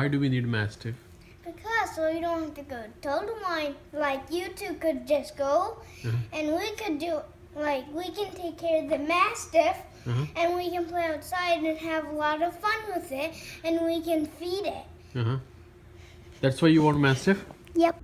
Why do we need a Mastiff? Because so you don't have to go total mine. like you two could just go Uh-huh. and we could do like we can take care of the mastiff Uh-huh. and we can play outside and have a lot of fun with it and we can feed it. Uh-huh. That's why you want Mastiff? Yep.